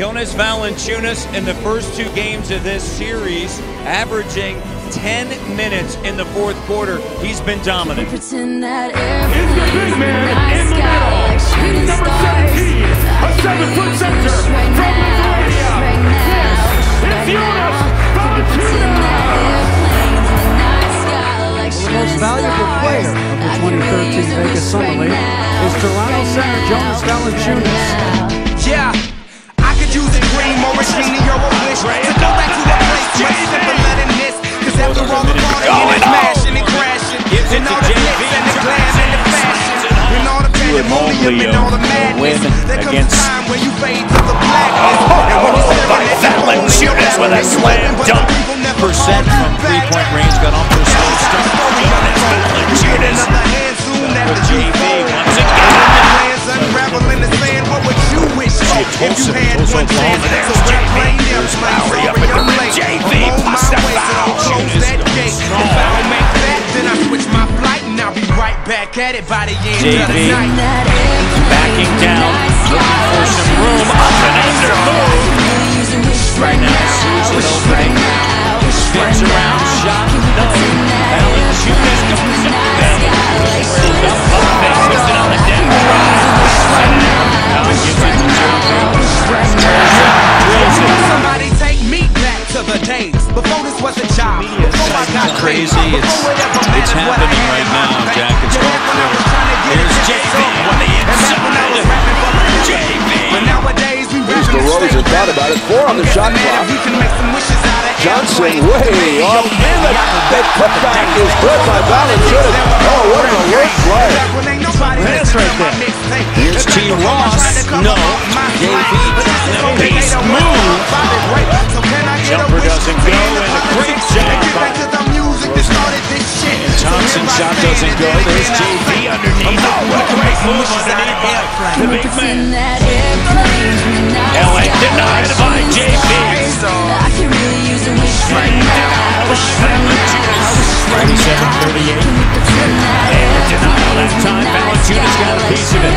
Jonas Valanciunas in the first two games of this series, averaging 10 minutes in the fourth quarter. He's been dominant. Pretend that Is the big man night in the middle. like shooting Number stars. 17, a I can seven-foot center use from right now, Lithuania. right now, This is Jonas now. Pretend that airplanes in the night sky like The most valuable player of the 2013 Vegas Summer League is Toronto center Jonas Valanciunas. Yeah, I could a dream or a wish to go back to a place much simpler than this. Cause after all the partying and smashing and crashing, and all the glitz and the glam and the fashion, and all the pandemonium and all the madness, there comes a time where you fade to the blackness. And when you're staring at and your Valanciunas with a slam dunk. people never Percent you from three-point range, got off to a slow start. Jonas Valanciunas Another hand soon after with you JV once again. Plans the sand. What would you wish for if you had one chance? Back at it by the end of the night. Backing down, looking for some room. Up and under move. I can really use a wish Right now, now, sees it wish open. right now, wish Spins around, shot, no. pretend that Valanciunas goes up, sky up, up, they twist it on the I deck. can really use a wish right now, Now gives it to now, wish right Drills it. Somebody take me back to the days before this was a job. Before I got crazy. It's- before it ever it's mattered what I happening right now. Jack. About it. Four on the shot clock. if we can make some wishes out of Johnson way off you'll limit. get That putback is good by Valanciunas. Oh, what an alert play. Back when ain't nobody That's right there. Here's T. Ross. tried to come No. up JV slack. But this is trying to only base move. way. Bobby Ray. So can I get a Jumper doesn't go, end the and a great politics job by back to the music that started this shit. So Thompson shot doesn't go. then There's again, JV underneath. Oh, what a great move wishes out of underneath by the big man. And denial got a piece of it.